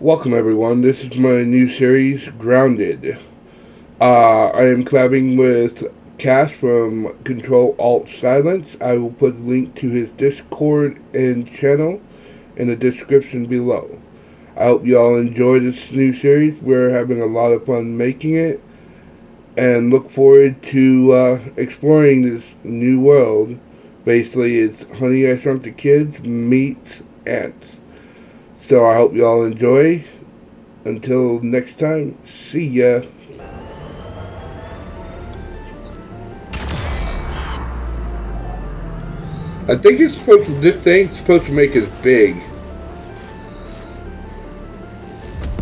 Welcome everyone, this is my new series, Grounded. Uh, I am collabing with CAS from Control Alt Silence. I will put a link to his Discord and channel in the description below. I hope you all enjoy this new series. We're having a lot of fun making it and look forward to uh, exploring this new world. Basically, it's Honey I Shrunk the Kids meets Ants. So I hope you all enjoy. Until next time, see ya. I think it's supposed to, this thing's supposed to make us big.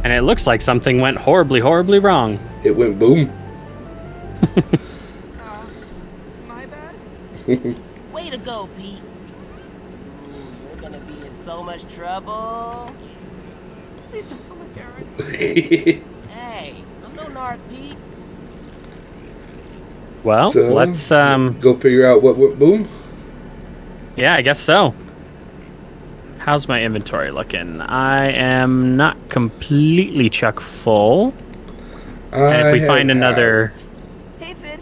And it looks like something went horribly, horribly wrong. It went boom. Uh, my bad? Way to go, Pete. Ooh, you're gonna be in so much trouble. Please don't tell my parents. Hey, I'm no narc, Pete. Well, So, let's um Go figure out what went boom. yeah, I guess so. How's my inventory looking? I am not completely chuck full. And if we find another Hey, Fid.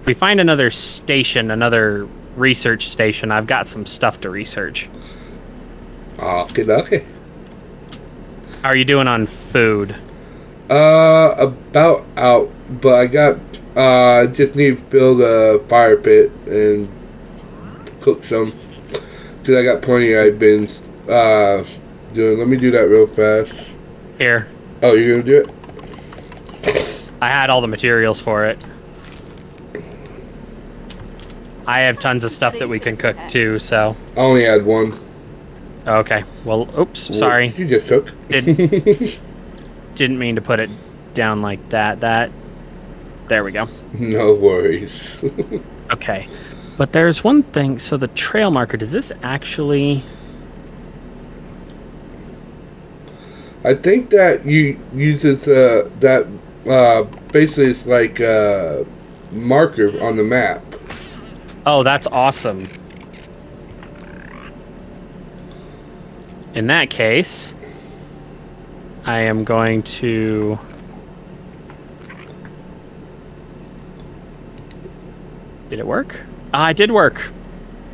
if we find another station, another research station, I've got some stuff to research. Okay, okay. How are you doing on food? Uh, about out, but I got, uh, just need to build a fire pit and cook some. Cause I got plenty I've been, uh, doing. Let me do that real fast. Here. Oh, you're gonna do it? I had all the materials for it. I have tons of stuff that we can cook too, so I only had one. Okay. Well, oops, sorry. You just took. Did, didn't mean to put it down like that. That there we go. no worries. Okay. But there's one thing. So the trail marker, does this actually. I think that you uses uh, that uh, basically it's like a marker on the map. Oh, that's awesome. In that case, I am going to. Did it work? Ah, it did work.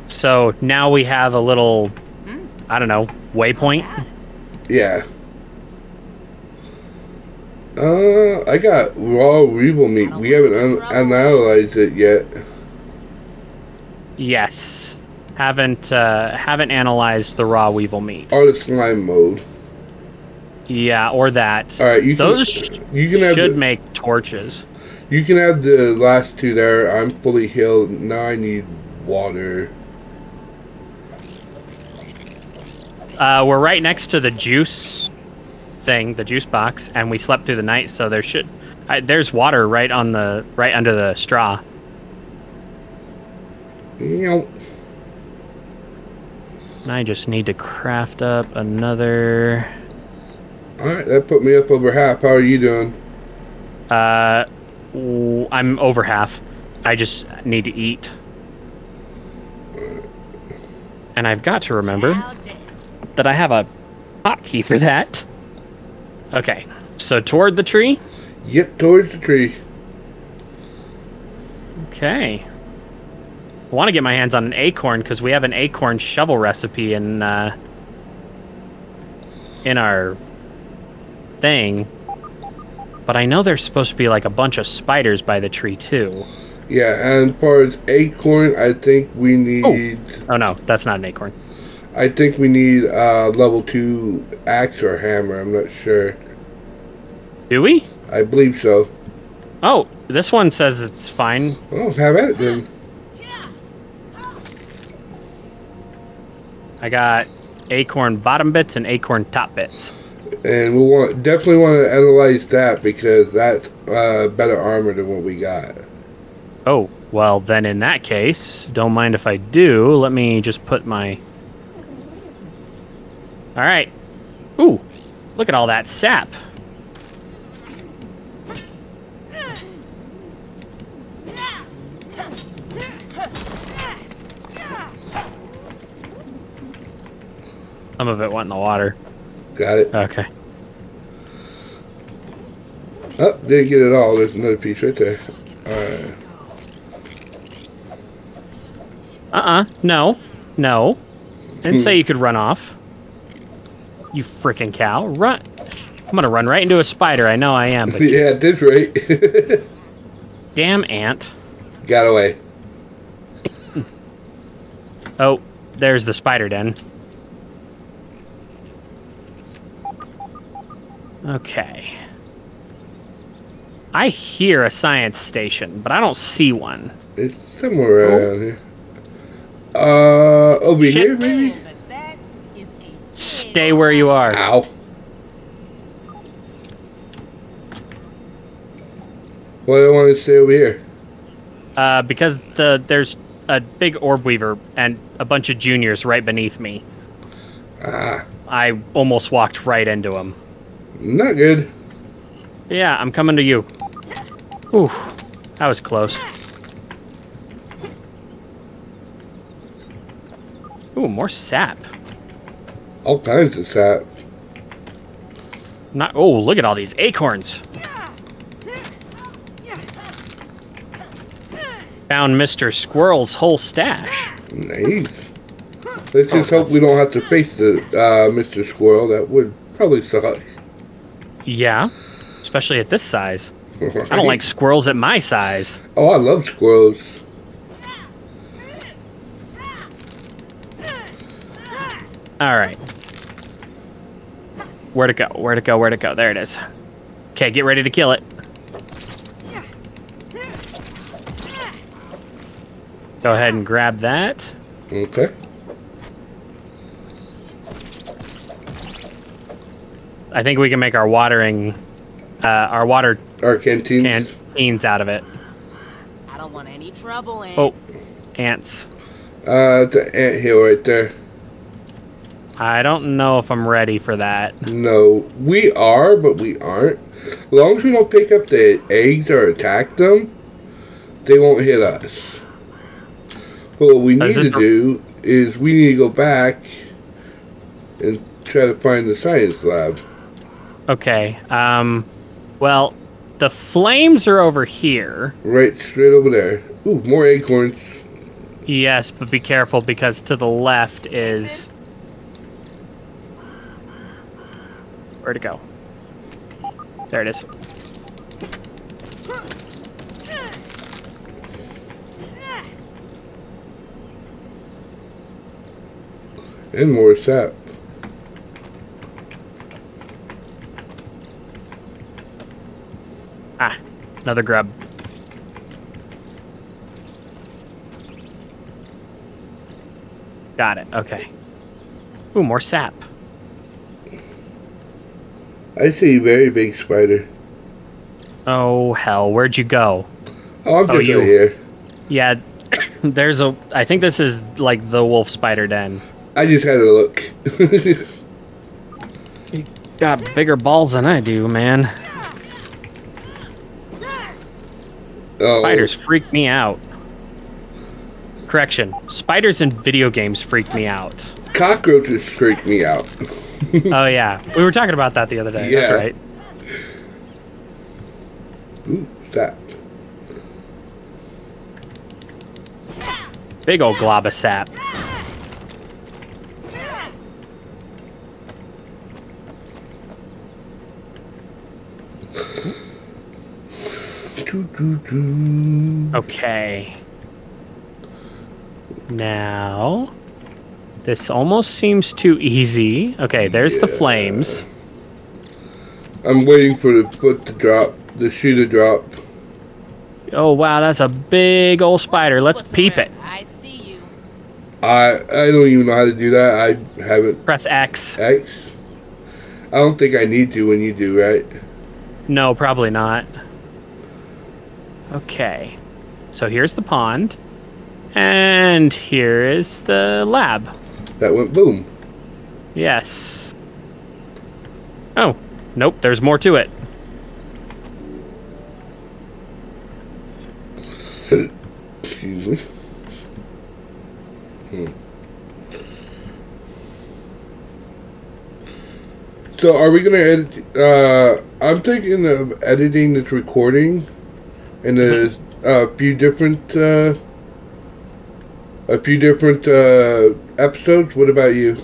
So now we have a little, I don't know, waypoint. Yeah. Uh, I got raw weevil meat. We haven't un- analyzed it yet. Yes. Haven't uh, haven't analyzed the raw weevil meat. Or the slime mode. Yeah, or that. All right, you can. Those sh- you can have should the, make torches. You can have the last two there. I'm fully healed. Now I need water. Uh, we're right next to the juice thing, the juice box, and we slept through the night, so there should. I, there's water right on the right under the straw. Meow. And I just need to craft up another. All right, that put me up over half. How are you doing? Uh, I'm over half. I just need to eat. And I've got to remember that I have a hotkey for that. Okay, so toward the tree. Yep, towards the tree. Okay. I want to get my hands on an acorn because we have an acorn shovel recipe in uh, in our thing. But I know there's supposed to be like a bunch of spiders by the tree too. Yeah, and as far acorn, I think we need. Oh no, that's not an acorn. I think we need uh, level two axe or hammer. I'm not sure. Do we? I believe so. Oh, this one says it's fine. Well, have at it then. I got acorn bottom bits and acorn top bits. And we want definitely want to analyze that because that's uh, better armor than what we got. Oh, well, then in that case, don't mind if I do. Let me just put my. Alright. Ooh, look at all that sap. Some of it went in the water. Got it. Okay. Oh, didn't get it all. There's another piece right there. Alright. Uh-uh. No. No. I didn't hmm. say you could run off. You freaking cow. Run. I'm gonna run right into a spider. I know I am, but yeah, that's right. damn ant. Got away. Oh, there's the spider den. Okay. I hear a science station, but I don't see one. It's somewhere around here. Uh, over Shit. here, maybe? Man, but that is a big Stay where you are. Ow. Why do I want to stay over here? Uh, because the there's a big orb weaver and a bunch of juniors right beneath me. Ah, I almost walked right into him. Not good. Yeah, I'm coming to you. Ooh, that was close. Ooh, more sap. All kinds of sap. Not. Oh, look at all these acorns. Found Mr. Squirrel's whole stash. Nice. Let's just hope we don't have to face the uh, Mr. Squirrel. That would probably suck. Yeah, especially at this size. I don't like squirrels at my size. Oh, I love squirrels. All right. Where to go? Where to go? Where to go? There it is. Okay, get ready to kill it. Go ahead and grab that. Okay. I think we can make our watering, uh, our water Our canteen. canteens out of it. I don't want any trouble, and Oh, ants. Uh, it's an anthill right there. I don't know if I'm ready for that. No, we are, but we aren't. As long as we don't pick up the eggs or attack them, they won't hit us. But what we need to do is we need to go back and try to find the science lab. Okay. Um. Well, the flames are over here. Right straight over there. Ooh, more acorns. Yes, but be careful because to the left is. Where to go? There it is. And more sap. Ah, another grub. Got it. Okay. Ooh, more sap. I see a very big spider. Oh hell, where'd you go? Oh, I'm Oh, just you. right here. Yeah, there's a. I think this is like the wolf spider den. I just had a look. You got bigger balls than I do, man. Oh, Spiders freak me out. Correction. Spiders in video games freak me out. cockroaches freak me out. oh yeah, we were talking about that the other day. That's Yeah. right. Ooh, sap. Big old glob of sap. Okay. Now, this almost seems too easy. Okay, there's the flames. I'm waiting for the foot to drop, the shoe to drop. Oh wow, that's a big old spider. Let's What's peep around? it. I see you. I I don't even know how to do that. I haven't Press X. X. I don't think I need to when you do, right? No, probably not. Okay. So here's the pond. And here is the lab. That went boom. Yes. Oh, nope, there's more to it. Excuse me. Hmm. So are we gonna edit? Uh, I'm thinking of editing this recording in a, a few different, uh, a few different uh, episodes. What about you?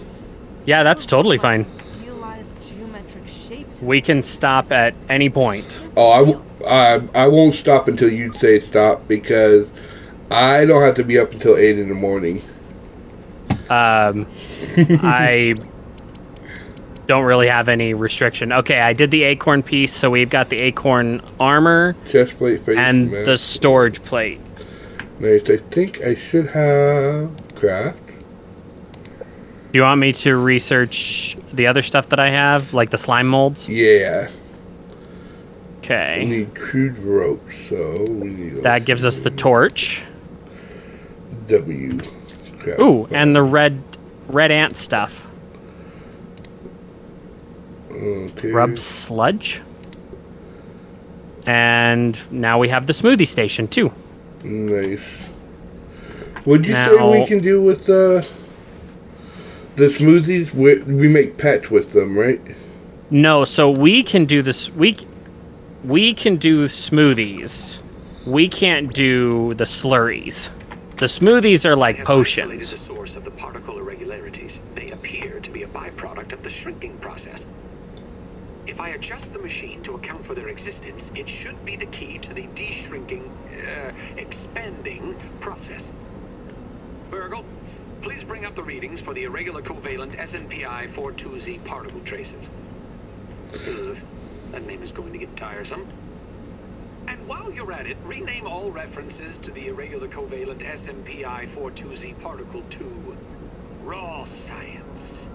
Yeah, that's totally fine. Idealized geometric shapes. We can stop at any point. Oh, I, w- I, I won't stop until you say stop because I don't have to be up until eight in the morning. Um, I don't really have any restriction. Okay, I did the acorn piece, so we've got the acorn armor Chest plate, face and mask. the storage plate. Nice. I think I should have craft. Do you want me to research the other stuff that I have, like the slime molds? Yeah. Okay. We need crude rope, so we need That gives us the torch. W. Craft. Ooh, and the red red ant stuff. Okay. Rub sludge. And now we have the smoothie station too. Nice. What'd you say we can do with uh, the smoothies? We, we make pets with them, right? No, so we can do this. We we can do smoothies. We can't do the slurries. The smoothies are like I have isolated potions. the source of the particle irregularities. They appear to be a byproduct of the shrinking process. If I adjust the machine to account for their existence, it should be the key to the de-shrinking, uh, expanding process. Burgle, please bring up the readings for the irregular covalent SNPI 42Z particle traces. Ugh, that name is going to get tiresome. And while you're at it, rename all references to the irregular covalent SMPI 42Z particle to raw science.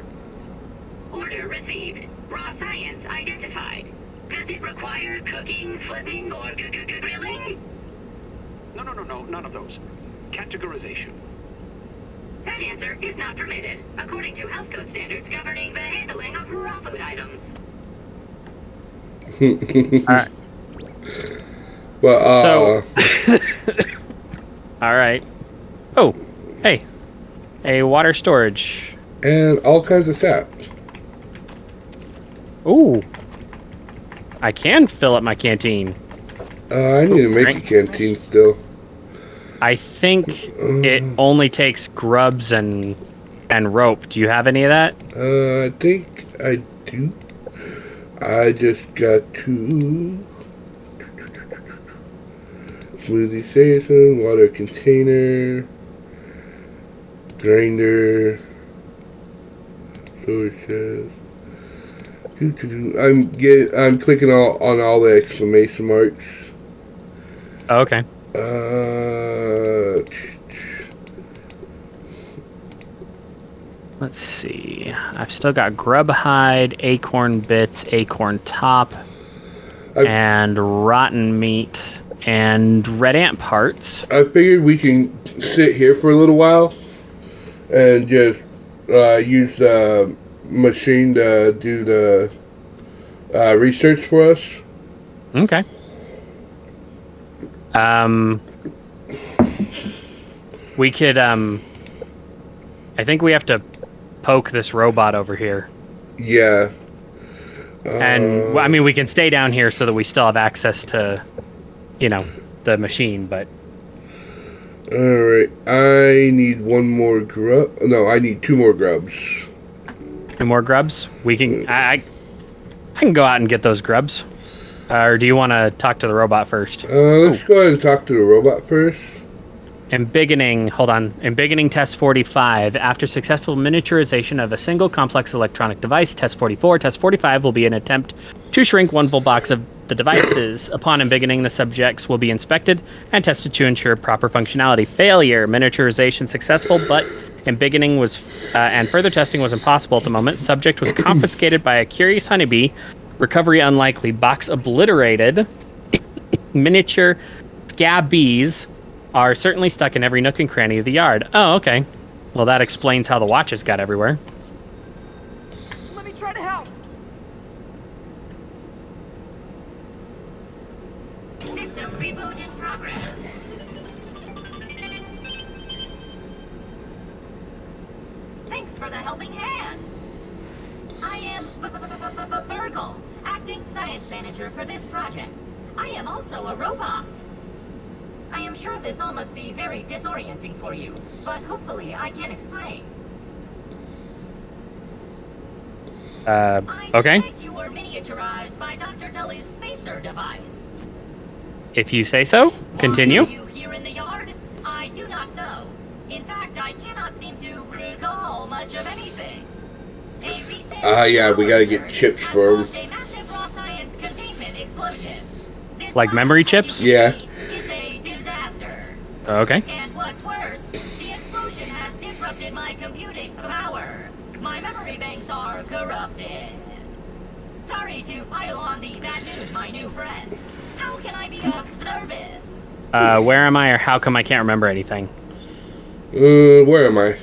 Order received. Raw science identified. Does it require cooking, flipping, or grilling? No, no, no, no, none of those. Categorization. That answer is not permitted, according to health code standards governing the handling of raw food items. Alright. But uh, So- All right. Oh, hey, a water storage. and all kinds of sap. Ooh, I can fill up my canteen. Uh, I need to make a canteen still. I think it only takes grubs and and rope. Do you have any of that? Uh, I think I do. I just got two smoothie station, water container, grinder, storage chest. I'm get. I'm clicking all, on all the exclamation marks. Oh, okay. Uh, Let's see. I've still got grub hide, acorn bits, acorn top, I- and rotten meat, and red ant parts. I figured we can sit here for a little while and just uh, use the machine to do the uh, research for us. Okay. Um, we could. Um, I think we have to poke this robot over here, Yeah. and well, I mean, we can stay down here so that we still have access to, you know, the machine. But All right. I need one more grub. No, I need two more grubs. More grubs? We can. I, I, can go out and get those grubs. Uh, or do you want to talk to the robot first? Uh, let's go ahead and talk to the robot first. Embiggening, hold on. Embiggening test 45. After successful miniaturization of a single complex electronic device, test 44, test 45 will be an attempt to shrink one full box of the devices. Upon embiggening, the subjects will be inspected and tested to ensure proper functionality. Failure, miniaturization successful, but embiggening was uh, and further testing was impossible at the moment. Subject was confiscated by a curious honeybee. Recovery unlikely. Box obliterated. Miniature scabies are certainly stuck in every nook and cranny of the yard. Oh, okay. Well, that explains how the watches got everywhere. Let me try to help. System reboot in progress. Thanks for the helping hand. I am Burgle, acting science manager for this project. I am also a robot. I am sure this all must be very disorienting for you, but hopefully I can explain. Uh, I okay. suspect you were miniaturized by Dr. Tully's spacer device. If you say so, continue. Why are you here in the yard? I do not know. In fact, I cannot seem to recall much of anything. A recent Ah, yeah, we gotta get chips surge for 'em. has caused A massive raw science containment explosion. This Like memory chips? Yeah. Okay. And what's worse, the explosion has disrupted my computing power. My memory banks are corrupted. Sorry to pile on the bad news, my new friend. How can I be of service? Uh, where am I, or how come I can't remember anything? Uh, where am I?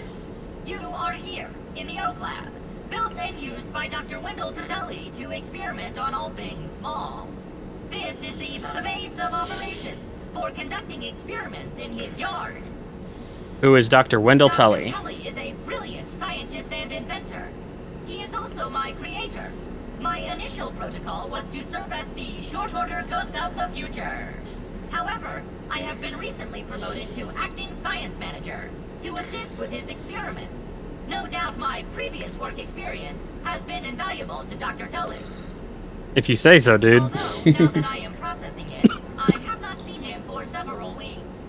Experiments in his yard. Who is Dr. Wendell Dr. Tully? Tully is a brilliant scientist and inventor. He is also my creator. My initial protocol was to serve as the short order cook of the future. However, I have been recently promoted to acting science manager to assist with his experiments. No doubt my previous work experience has been invaluable to Dr. Tully. If you say so, dude. Although, now that I am processing several weeks.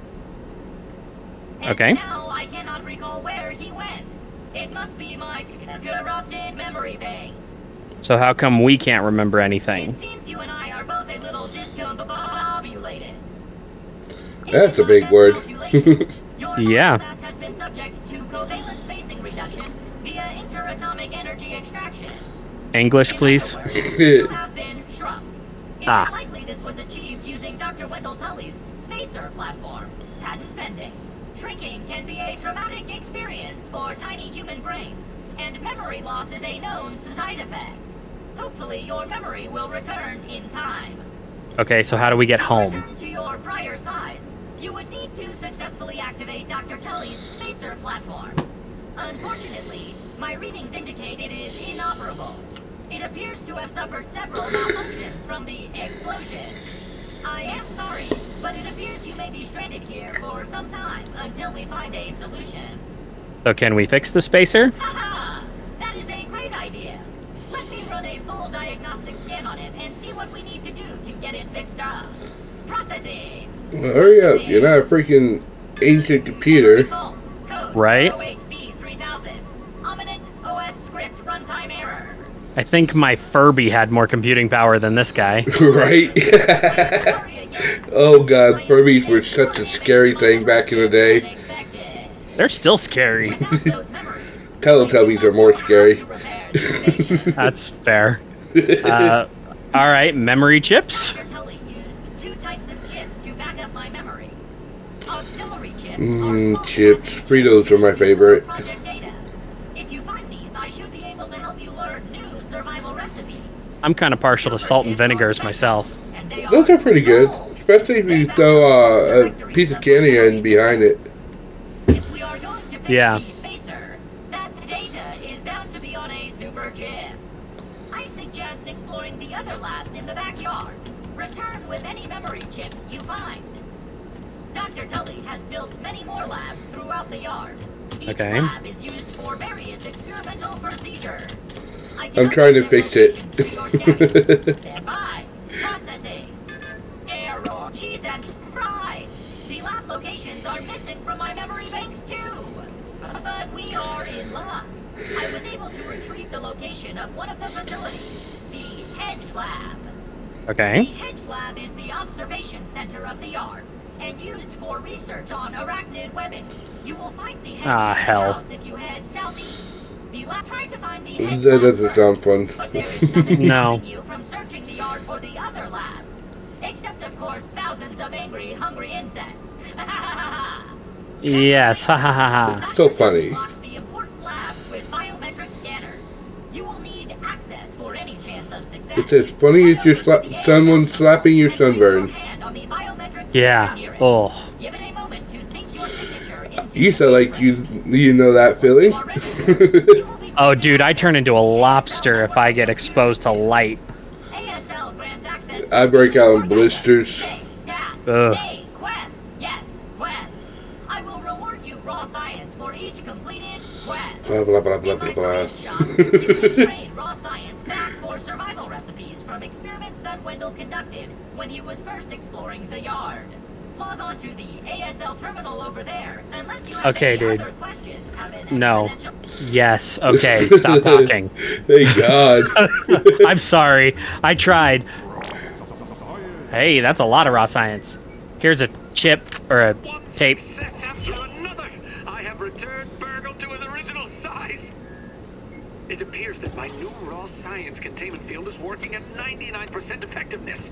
And Okay. now I cannot recall where he went. It must be my corrupted memory banks. So how come we can't remember anything? It seems you and I are both a little discombobulated. That's a big word. Your Yeah. mass has been subject to covalent spacing reduction via interatomic energy extraction. English, please. words, you have been shrunk. It Ah. is likely this was achieved using Dr. Wendell Tully's spacer platform, patent pending. Shrinking can be a traumatic experience for tiny human brains, and memory loss is a known side effect. Hopefully, your memory will return in time. Okay, so how do we get to home? return to your prior size, you would need to successfully activate Dr. Tully's spacer platform. Unfortunately, my readings indicate it is inoperable. It appears to have suffered several malfunctions from the explosion. I am sorry, but it appears you may be stranded here for some time until we find a solution. So can we fix the spacer? That is a great idea. Let me run a full diagnostic scan on it and see what we need to do to get it fixed up. Processing. Hurry up, you're not a freaking ancient computer. Right. I think my Furby had more computing power than this guy. right? Oh god, Furbies were such a scary thing back in the day. They're still scary. Without those Teletubbies are more scary. to repair the station. That's fair. Uh, all right, memory chips. Dr. Tully used two types of chips to back up my memory. Auxiliary chips Mm, chips. Fritos chips are my favorite. project data. If you find these, I should be able to help you learn new survival recipes. I'm kind of partial to salt and vinegars myself. And Those are pretty good, especially if you throw uh, a piece of candy in behind it. If we are going to fix Yeah. the spacer, that data is bound to be on a super chip. I suggest exploring the other labs in the backyard. Return with any memory chips you find. Dr. Tully has built many more labs throughout the yard. Each Okay. lab is used for various experimental procedures. I'm trying to fix it. locations to your scanning. Stand by. Processing. Error. Cheese and fries. The lab locations are missing from my memory banks too. But we are in luck. I was able to retrieve the location of one of the facilities, the Hedge Lab. Okay. The Hedge Lab is the observation center of the yard and used for research on arachnid webbing. You will find the hedge Ah, hell. house if you head southeast. The lab tried to find the hedge That lab doesn't sound fun. but there is nothing No. you from searching the yard for the other labs. Except, of course, thousands of angry, hungry insects. Yes. Ha ha ha ha. So funny. Blocks the important labs with biometric scanners. You will need access for any chance of success. It's as funny as your sla- someone slapping your And place sunburn. hand on the biometric Yeah. scanner near it. Oh. You the sound like you you know that feeling. You are registered. You will be Oh, dude, I turn into a lobster if I get exposed to light. ASL grants access. I break out in blisters. Ugh. hey, quests. Yes, quests. I will reward you raw science for each completed quest. Blah, blah, blah, blah, blah, blah. science shop, you can trade raw science back for survival recipes from experiments that Wendell conducted when he was first exploring the yard. Log on to the ASL terminal over there, unless you have Okay, any dude. other questions. No. Yes. Okay. Stop talking. Thank God. I'm sorry. I tried. Hey, that's a lot of raw science. Here's a chip or a One tape. after another. I have returned Burgle to his original size. It appears that my new raw science containment field is working at 99% effectiveness.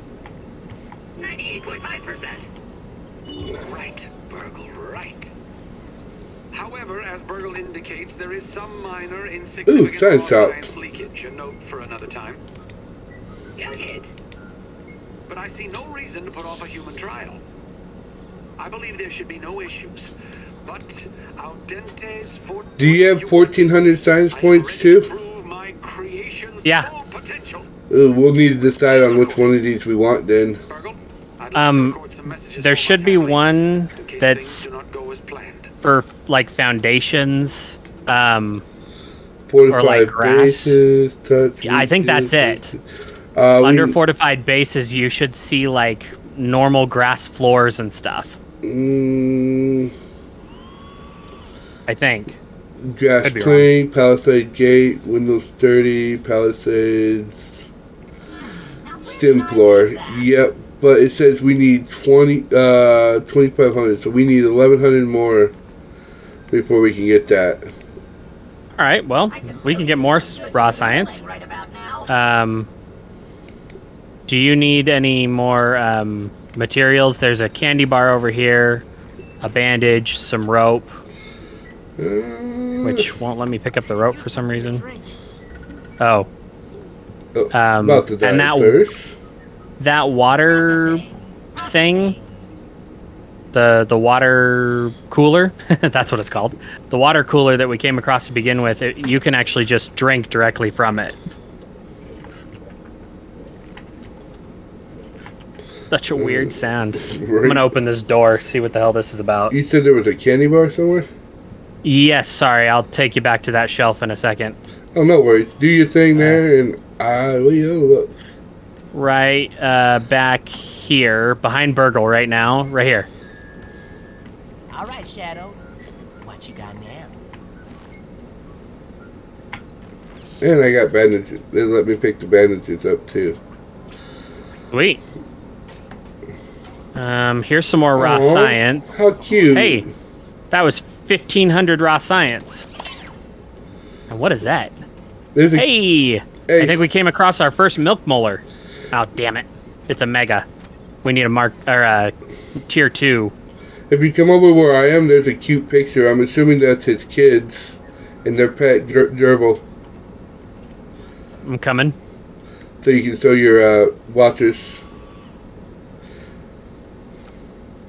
98.5%. Right, Burgle, right. However, as Burgle indicates, there is some minor insignificant science raw shop. science leakage. A note for another time. Noted. But I see no reason to put off a human trial. I believe there should be no issues. But al dente's for Do you have 1400 science points too? Prove my creation's Yeah. full potential. Uh, we'll need to decide on which one of these we want then. Burgle, I'd like Um, to record some messages There should be one that's things do not go as planned. for like foundations. Um, Fortified like grass. bases. Yeah, I think that's it. Uh, we- under fortified bases, you should see like normal grass floors and stuff. Mm, I think. grass plank, palisade gate, windows 30, palisades, stem floor. Yep, but it says we need 20, uh, 2500, so we need 1100 more before we can get that. All right. Well, I we can get more use s- good raw science. Right. Um, do you need any more um, materials? There's a candy bar over here, a bandage, some rope, Uh, which won't let me pick up the rope for some reason. Oh, oh, um, about to die and that first. That water thing, the the water cooler, that's what it's called. The water cooler that we came across to begin with, it, you can actually just drink directly from it. Such a weird sound. I'm gonna open this door, see what the hell this is about. You said there was a candy bar somewhere? Yes, sorry, I'll take you back to that shelf in a second. Oh, no worries. Do your thing there, and I will look. Right uh, back here, behind Burgle, right now, right here. All right, Shadows. What you got now? And I got bandages. They let me pick the bandages up too. Sweet. Um, here's some more raw Aw, science. How cute. Hey, that was 1500 raw science. And what is that? There's a, Hey, Hey. I think we came across our first milk molar. Oh, damn it. It's a mega. We need a mark or a tier 2. if you come over where I am, there's a cute picture. I'm assuming that's his kids and their pet ger- gerbil. I'm coming. So you can show your uh, watchers.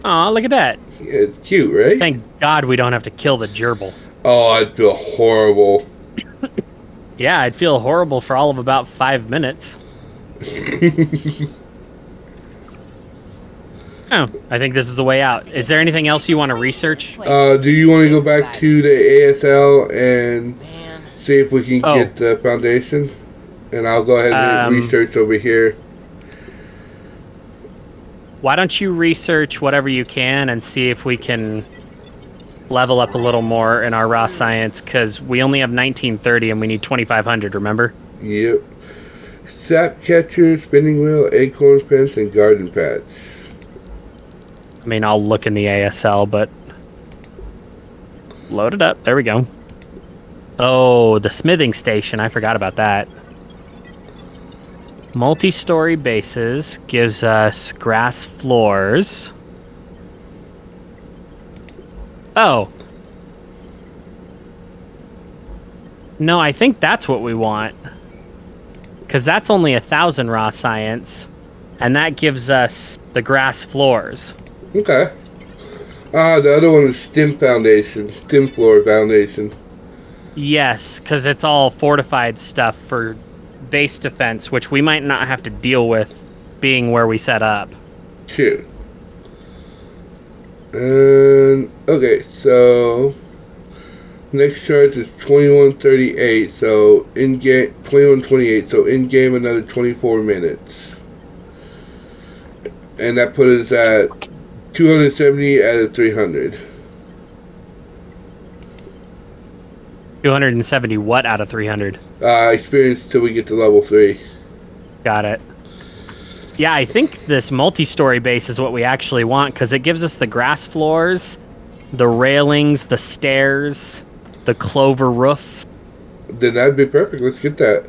Aw, look at that. Yeah, it's cute, right? Thank God we don't have to kill the gerbil. oh, I'd feel horrible. Yeah, I'd feel horrible for all of about five minutes. oh, I think this is the way out. Is there anything else you want to research? Uh, do you want to go back to the ASL and see if we can Oh. get the foundation? And I'll go ahead and Um, research over here. Why don't you research whatever you can and see if we can level up a little more in our raw science? Because we only have 1930 and we need 2500, remember? Yep. Sap catcher, spinning wheel, acorn fence, and garden patch. I mean, I'll look in the ASL, but. Load it up. There we go. Oh, the smithing station. I forgot about that. Multi story bases gives us grass floors. Oh. No, I think that's what we want. Because that's only a thousand raw science. And that gives us the grass floors. Okay. Ah, the other one is stem foundation, stem floor foundation. Yes, because it's all fortified stuff for base defense, which we might not have to deal with being where we set up. Two. And okay, so next charge is twenty one thirty eight. So in game twenty one twenty eight. So in game another twenty four minutes, and that put us at two hundred seventy out of three hundred. 270 what out of 300? Uh, experience till we get to level three. Got it. Yeah, I think this multi-story base is what we actually want because it gives us the grass floors, the railings, the stairs, the clover roof. Then that'd be perfect. Let's get that.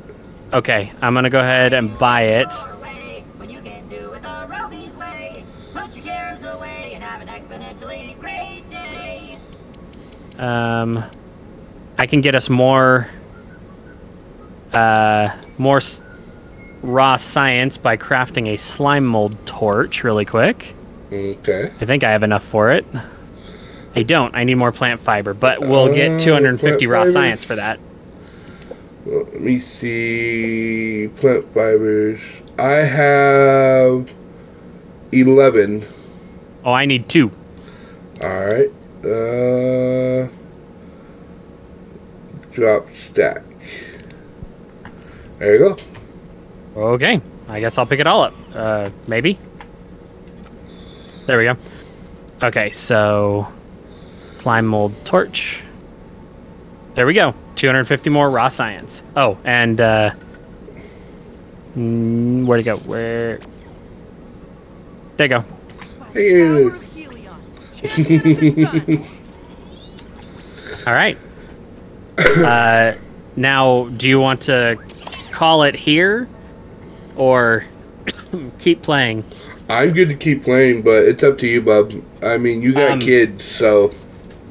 Okay, I'm gonna go ahead and buy it. Your way, when you can do it the Robie's way. Put your cares away and have an exponentially great day. Um, I can get us more, uh, more s- raw science by crafting a slime mold torch really quick. Okay. I think I have enough for it. I don't. I need more plant fiber, but we'll Uh, get 250 raw fiber? science for that. Well, let me see. Plant fibers. I have eleven. Oh, I need two. All right. Uh, drop stack. There you go. Okay, I guess I'll pick it all up. Uh, maybe. There we go. Okay, so slime mold torch. There we go. 250 more raw science. Oh, and uh, mm, where'd it go? Where? There you go. Hey, Power of Helion, champion of the sun. All right. uh, now, do you want to call it here, or keep playing? I'm good to keep playing, but it's up to you, bub. I mean, you got Um, kids, so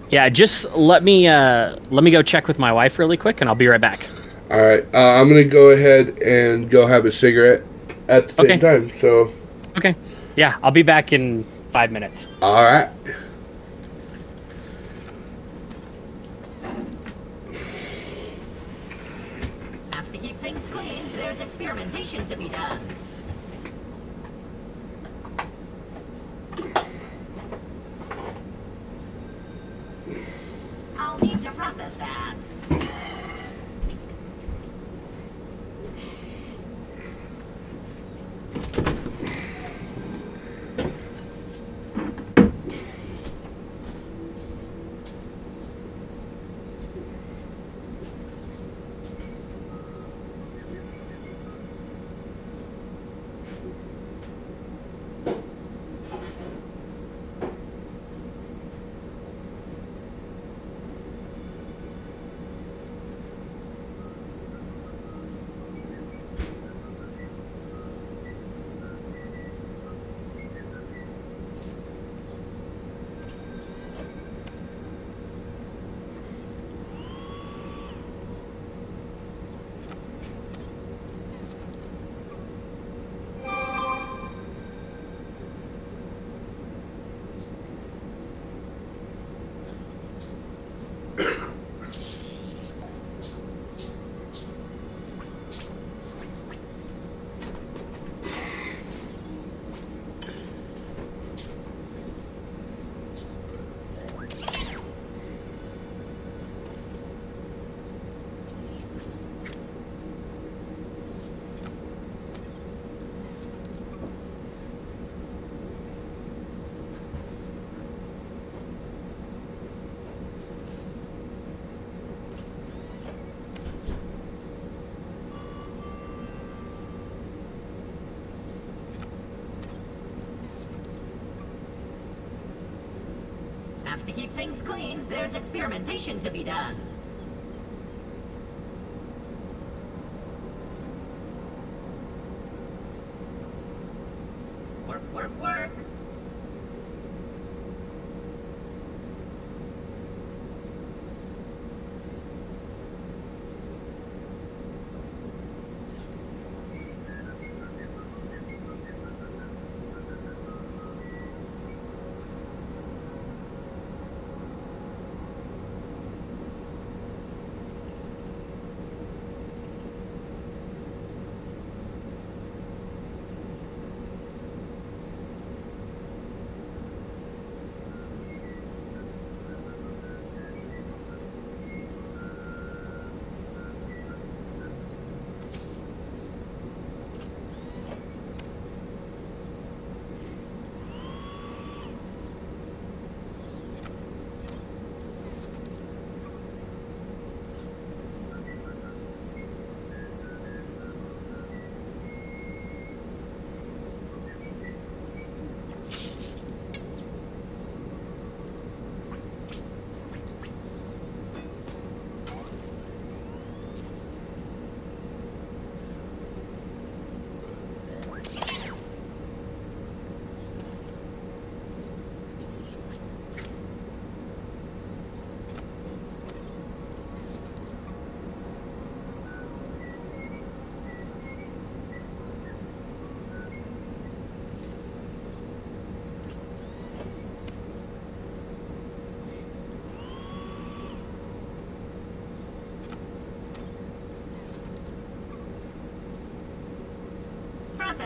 Yeah, just let me uh, let me go check with my wife really quick, and I'll be right back. all right. Uh, I'm gonna go ahead and go have a cigarette at the same time. So, Okay. Yeah, I'll be back in five minutes. all right. Things clean. There's experimentation to be done.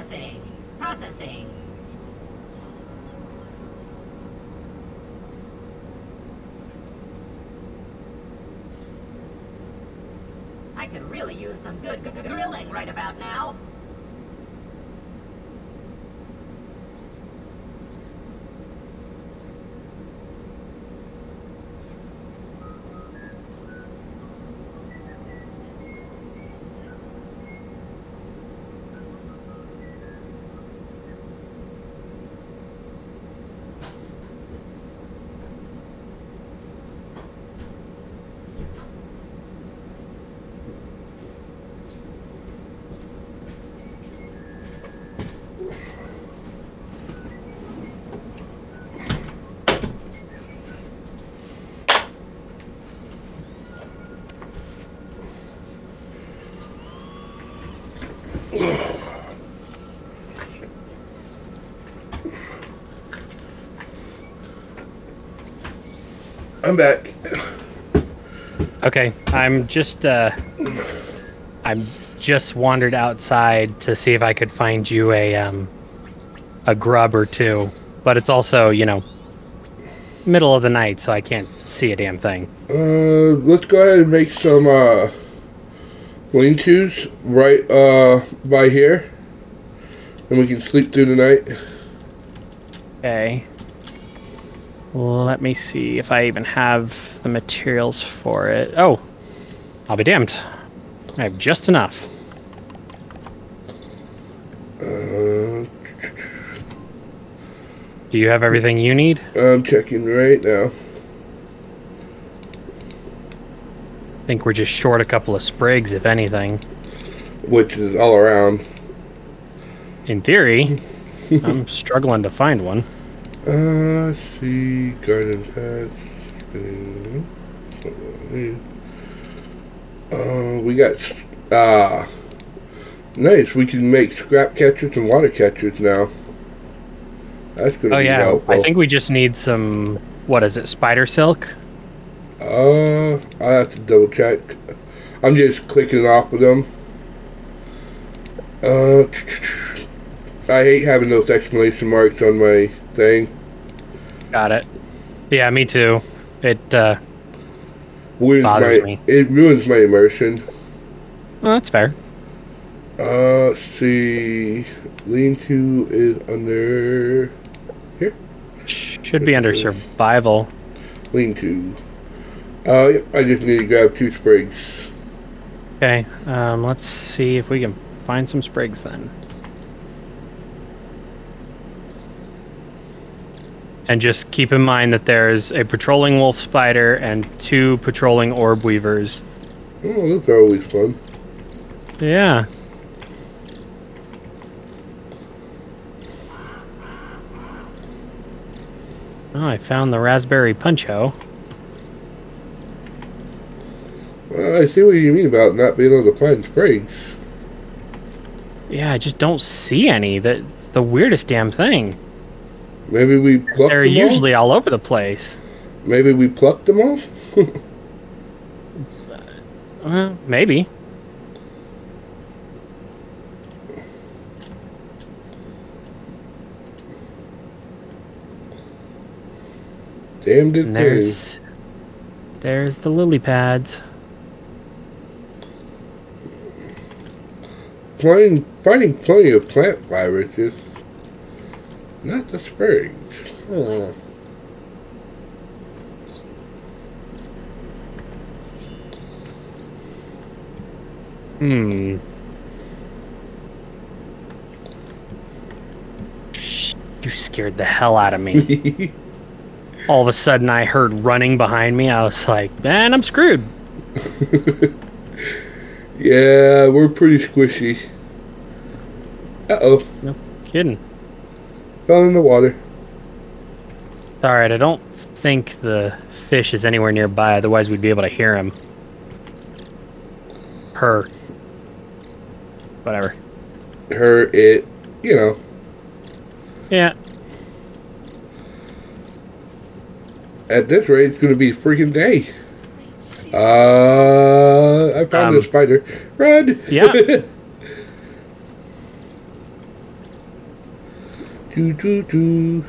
Processing. Processing. I could really use some good grilling right about now. I'm back. Okay, I'm just uh I'm just wandered outside to see if I could find you a um a grub or two. But it's also, you know, middle of the night, so I can't see a damn thing. Uh, let's go ahead and make some uh, lean tos right uh, by here, and we can sleep through the night. Okay. Let me see if I even have the materials for it. Oh, I'll be damned. I have just enough. Uh, Do you have everything you need? I'm checking right now. I think we're just short a couple of sprigs, if anything. which is all around. In theory, I'm struggling to find one. Uh, let's see, garden patch. Uh, we got, uh, nice. We can make scrap catchers and water catchers now. That's gonna Oh be yeah, helpful. I think we just need some. What is it? Spider silk. Uh, I have to double check. I'm just clicking off of them. Uh, I hate having those exclamation marks on my thing. Got it. Yeah, me too. It. uh Ruins Bothers my, me. It ruins my immersion. well, that's fair. Uh, see. Lean to is under here. Should be under survival. Lean to. Uh, I just need to grab two sprigs. Okay. Um, let's see if we can find some sprigs then. And just keep in mind that there's a patrolling wolf spider and two patrolling orb weavers. Oh, those are always fun. Yeah. Oh, I found the raspberry puncho. Well, I see what you mean about not being able to find sprigs. Yeah, I just don't see any. That's the weirdest damn thing. Maybe we plucked They're them usually all over the place. Maybe we plucked them all? Uh, maybe. Damn they. there's there's the lily pads. Finding, finding plenty of plant fibers. Not the sprigs. Oh. Hmm. You scared the hell out of me. All of a sudden, I heard running behind me. I was like, man, I'm screwed. yeah, we're pretty squishy. Uh oh. No kidding. Fell in the water. All right. I don't think the fish is anywhere nearby. Otherwise, we'd be able to hear him. Her. Whatever. Her, it, you know. Yeah. At this rate, it's gonna be a freaking day. Uh, I found a Um, spider. Red. yeah. Choo choo choo.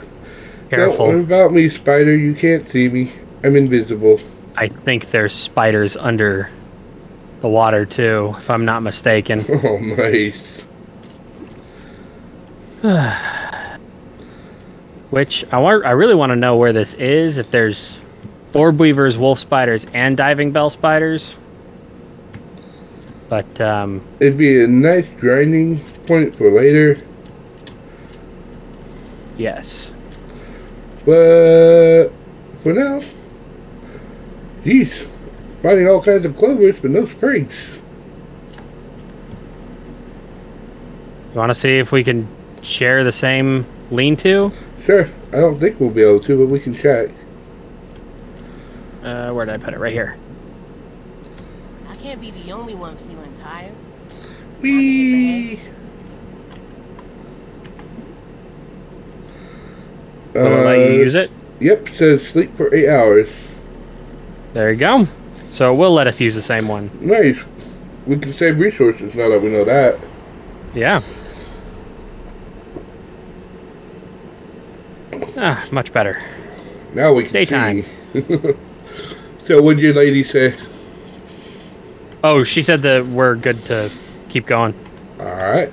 Careful. Don't worry about me, spider. You can't see me. I'm invisible. I think there's spiders under the water too, if I'm not mistaken. Oh, nice. Which I want. I really want to know where this is. If there's orb weavers, wolf spiders, and diving bell spiders. But um, It'd be a nice grinding point for later. Yes, But for now, geez, finding all kinds of clovers, but no sprigs. you want to see if we can share the same lean-to? Sure, I don't think we'll be able to, but we can check. Uh, where did I put it? Right here. I can't be the only one feeling tired. Whee! Will it let you use it? Yep, says sleep for eight hours. There you go. So it will let us use the same one. Nice. We can save resources now that we know that. Yeah. Ah, much better. Now we can Daytime. so what'd your lady say? Oh, she said that we're good to keep going. Alright.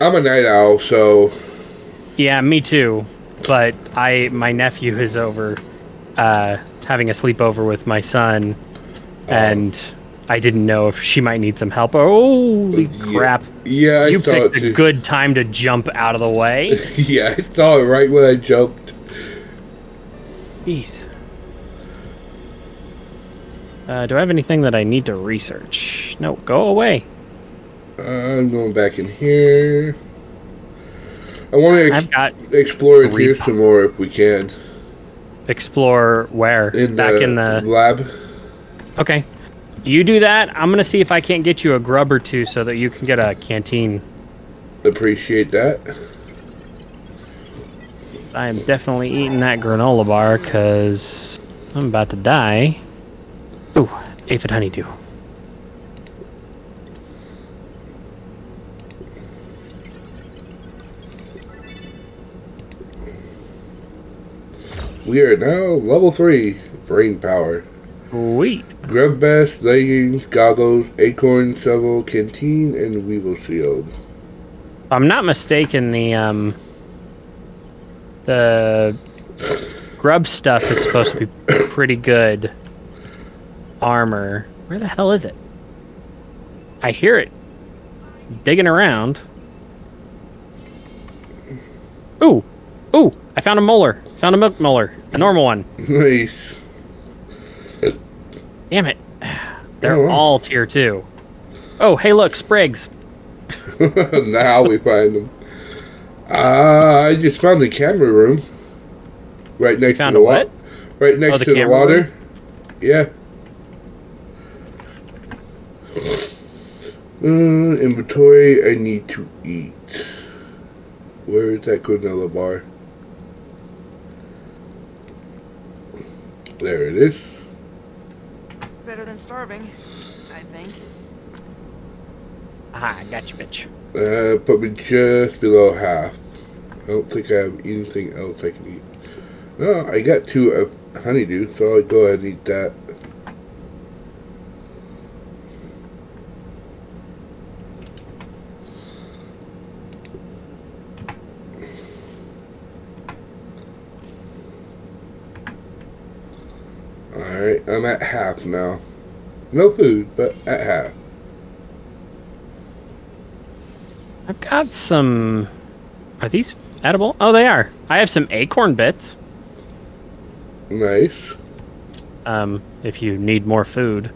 I'm a night owl, so Yeah, me too. But I, my nephew is over, uh, having a sleepover with my son, and I didn't know if she might need some help. Holy crap! yeah, I you picked a good time to jump out of the way. yeah, I saw it right when I jumped. Jeez. Uh, do I have anything that I need to research? No, go away. I'm going back in here. I want to I've got explore it here some more if we can. explore where In back the in the. lab. Okay, you do that. I'm gonna see if I can't get you a grub or two so that you can get a canteen. Appreciate that. I am definitely eating that granola bar because I'm about to die. Ooh, aphid honeydew. We are now level three. Brain power. Sweet. Grub bass, leggings, goggles, acorn, shovel, canteen, and weevil shield. If I'm not mistaken, the um, the grub stuff is supposed to be pretty good armor. Where the hell is it? I hear it digging around. Ooh, ooh! I found a molar. Found a milk molar, a normal one. Nice. Damn it! They're Oh, wow. all tier two. Oh, hey, look, sprigs. now we find them. Ah, I just found the camera room. Right next Found to the what? water. Right next Oh, the to the water. room? Yeah. Uh, inventory. I need to eat. Where is that granola bar? There it is. Better than starving, I think. Ah, I got you, bitch. Uh, put me just below half. I don't think I have anything else I can eat. No, I got two of honeydew, so I'll go ahead and eat that. Alright, I'm at half now. No food, but at half. I've got some. Are these edible? Oh, they are. I have some acorn bits. Nice. Um, if you need more food.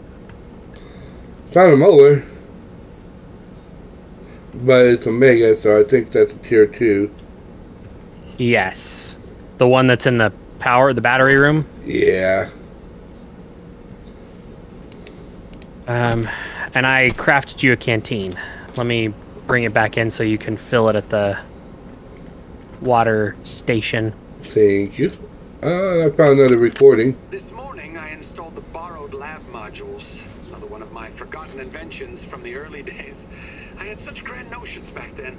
Found a molar. But it's a mega, so I think that's a tier two. Yes, the one that's in the power, the battery room. Yeah. Um, and I crafted you a canteen. Let me bring it back in so you can fill it at the water station. Thank you. Uh, I found another recording. This morning, I installed the borrowed lab modules. Another one of my forgotten inventions from the early days. I had such grand notions back then.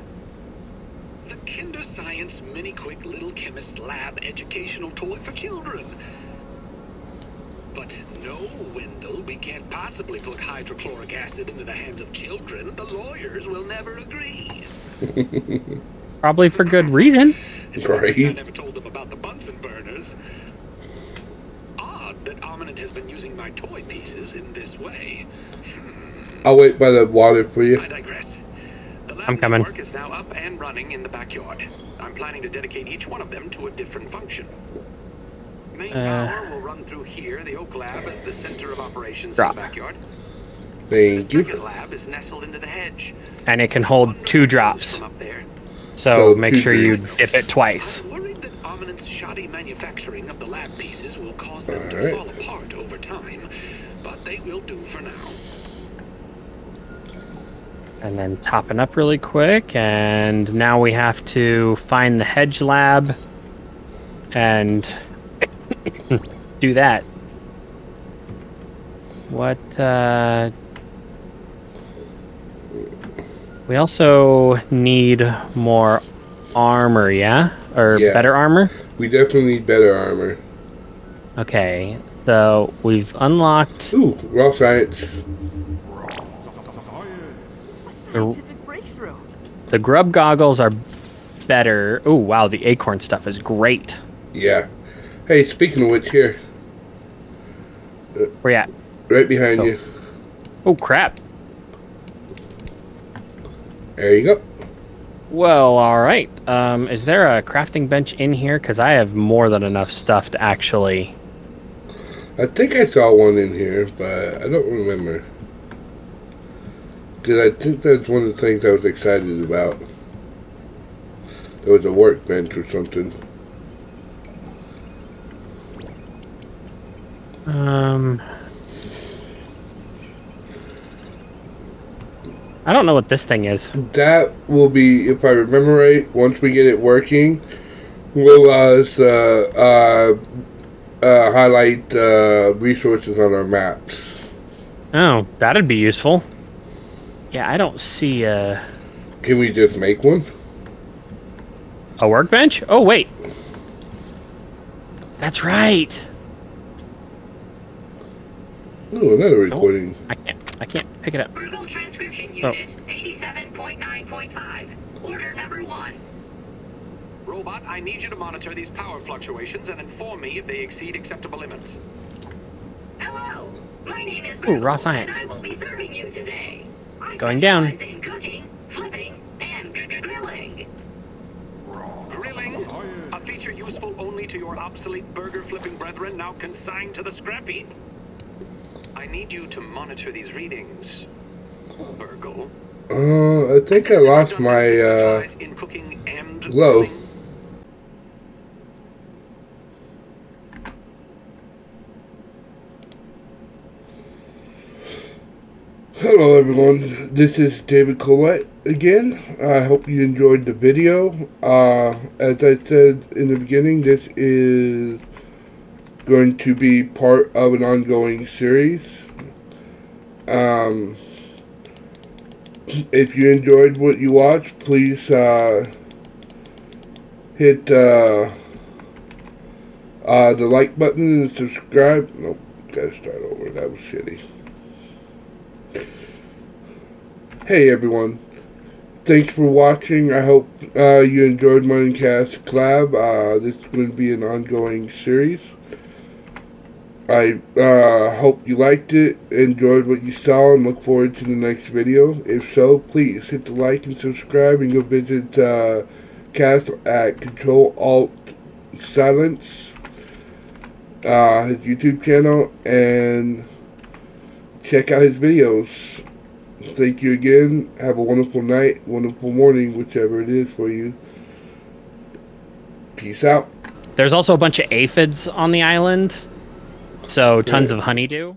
The Kinder Science Mini Quick Little Chemist Lab educational toy for children. But no, Wendell, we can't possibly put hydrochloric acid into the hands of children. The lawyers will never agree. Probably for good reason. It's a I Right. never told them about the Bunsen burners. Odd that Ominent has been using my toy pieces in this way. Hmm. I'll wait by the water for you. I digress. The lab I'm coming. network is now up and running in the backyard. I'm planning to dedicate each one of them to a different function. Main Uh. power will run through here. The Oak Lab is the center of operations Drop. in the backyard. The you. lab is nestled into the hedge. And it can hold two drops. Up there. So So make sure you dip it twice. I'm worried that Ominent's shoddy manufacturing of the lab pieces will cause them to Alright. fall apart over time, but they will do for now. And then topping up really quick. And now we have to find the hedge lab and do that. What, uh. We also need more armor, yeah? Or Yeah. better armor? We definitely need better armor. Okay, so we've unlocked. Ooh, raw science. A scientific breakthrough. The grub goggles are better. Oh, wow, the acorn stuff is great. Yeah. Hey, speaking of which, here, Where you at? right behind Oh. you. Oh, crap. There you go. Well, all right. Um, is there a crafting bench in here? Because I have more than enough stuff to actually. I think I saw one in here, but I don't remember. Because I think that's one of the things I was excited about. There was a workbench or something. Um. I don't know what this thing is. That will be, if I remember right, once we get it working, will us uh, uh, uh, highlight uh, resources on our maps. Oh, that'd be useful. Yeah, I don't see a, Can we just make one? a workbench. Oh, wait. That's right. Oh, another recording. I can't. I can't pick it up. Verbal transcription Oh. unit 87.9.5. Order number one. Robot, I need you to monitor these power fluctuations and inform me if they exceed acceptable limits. Hello. My name is Ooh, raw science. And I will be serving you today. I Going down. In cooking, flipping, and gr- gr- grilling. Grilling, a feature useful only to your obsolete burger flipping brethren now consigned to the scrap heap. I need you to monitor these readings, Burgle. Uh, I think I lost my, uh, Expertise in cooking and glow. Hello everyone, this is David Collette again. I hope you enjoyed the video. Uh, as I said in the beginning, this is going to be part of an ongoing series. Um, if you enjoyed what you watched, please uh, hit uh, uh, the like button and subscribe. Nope, gotta start over. That was shitty. Hey everyone, thanks for watching. I hope uh, you enjoyed Minecast Collab. Uh, this is going to be an ongoing series. I uh, hope you liked it, enjoyed what you saw, and look forward to the next video. If so, please hit the like and subscribe, and go visit uh, CAS at Control Alt Silence, uh, his YouTube channel, and check out his videos. Thank you again. Have a wonderful night, wonderful morning, whichever it is for you. Peace out. There's also a bunch of aphids on the island. So tons of honeydew.